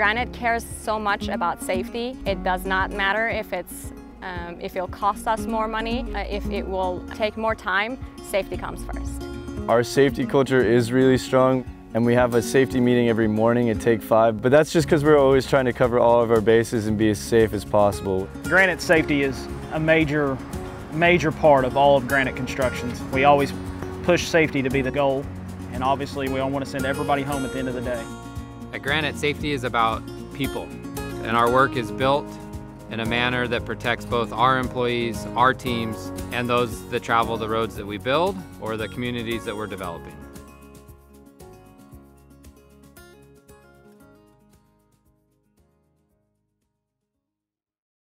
Granite cares so much about safety. It does not matter if it's um, if it'll cost us more money, uh, if it will take more time, safety comes first. Our safety culture is really strong and we have a safety meeting every morning at Take 5, but that's just because we're always trying to cover all of our bases and be as safe as possible. Granite safety is a major, major part of all of Granite constructions. We always push safety to be the goal and obviously we all want to send everybody home at the end of the day. At Granite, safety is about people and our work is built in a manner that protects both our employees, our teams, and those that travel the roads that we build or the communities that we're developing.